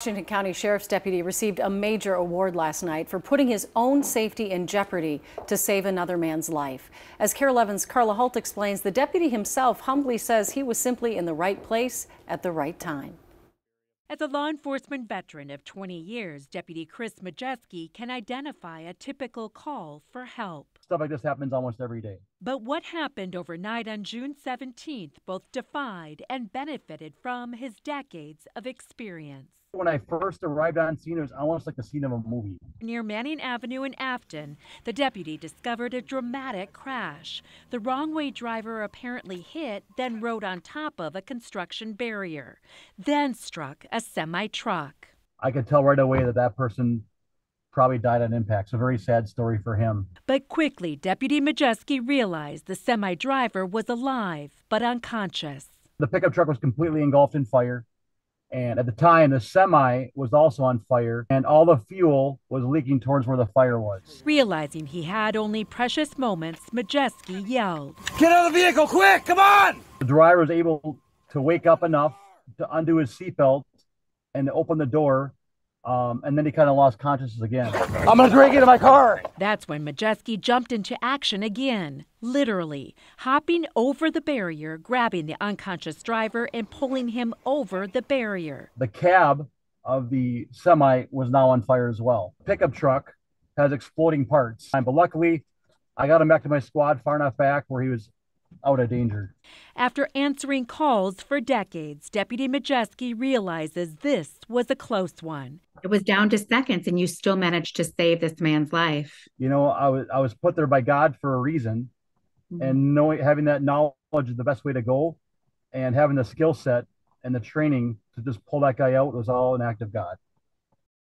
Washington County Sheriff's deputy received a major award last night for putting his own safety in jeopardy to save another man's life. As KARE 11's Karla Hult explains, the deputy himself humbly says he was simply in the right place at the right time. As a law enforcement veteran of 20 years, Deputy Chris Majeski can identify a typical call for help. Stuff like this happens almost every day. But what happened overnight on June 17th both defied and benefited from his decades of experience. When I first arrived on scene, it was almost like the scene of a movie. Near Manning Avenue in Afton, the deputy discovered a dramatic crash. The wrong way driver apparently hit, then rode on top of a construction barrier, then struck a semi truck. I could tell right away that that person probably died on impact. It's a very sad story for him. But quickly, Deputy Majeski realized the semi driver was alive but unconscious. The pickup truck was completely engulfed in fire. And at the time, the semi was also on fire, and all the fuel was leaking towards where the fire was. Realizing he had only precious moments, Majeski yelled, Get out of the vehicle, quick! Come on! The driver was able to wake up enough to undo his seatbelt and open the door um, and then he kind of lost consciousness again. I'm gonna drag into my car. That's when Majeski jumped into action again, literally, hopping over the barrier, grabbing the unconscious driver and pulling him over the barrier. The cab of the semi was now on fire as well. Pickup truck has exploding parts, but luckily, I got him back to my squad far enough back where he was out of danger. After answering calls for decades, Deputy Majeski realizes this was a close one. It was down to seconds, and you still managed to save this man's life. You know, I was I was put there by God for a reason, mm-hmm. and knowing having that knowledge is the best way to go, and having the skill set and the training to just pull that guy out was all an act of God.